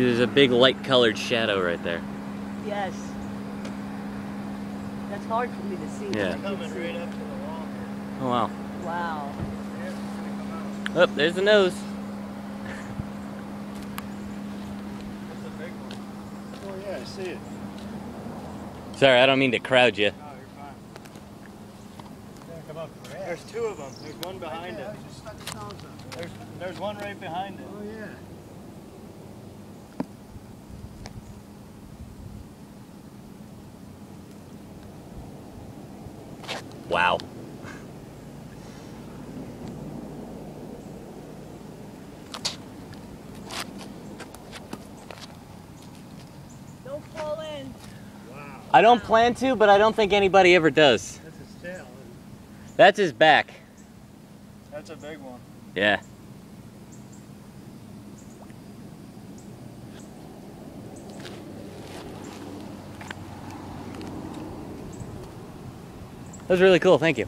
See, there's a big light colored shadow right there. Yes. That's hard for me to see. Yeah. Coming right up to the wall. Oh wow. Wow. Yeah, it's gonna come out. Oh, there's the nose. That's a big one. Oh yeah, I see it. Sorry, I don't mean to crowd you. Oh, you're fine. Come up There's two of them. There's one behind it. There's there's one right behind it. Oh, yeah. Wow. Don't fall in. Wow. I don't plan to, but I don't think anybody ever does. That's his tail. That's his back. That's a big one. Yeah. Was really cool, thank you.